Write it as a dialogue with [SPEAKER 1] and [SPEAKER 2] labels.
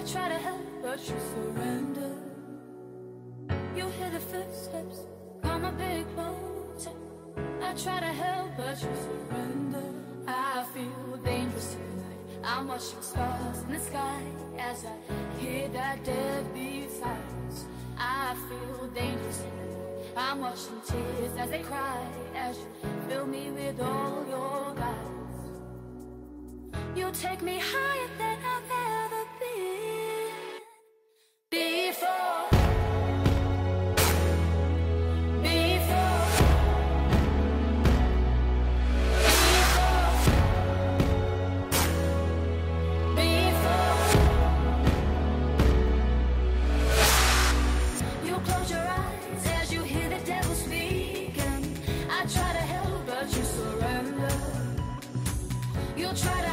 [SPEAKER 1] I try to help, but you surrender. You hear the footsteps come a bit closer. I try to help, but you surrender. I feel dangerous tonight. I'm watching stars in the sky as I hear that deadbeat silence. I feel dangerous tonight. I'm watching tears as they cry as you fill me with all your lies. You take me higher than try to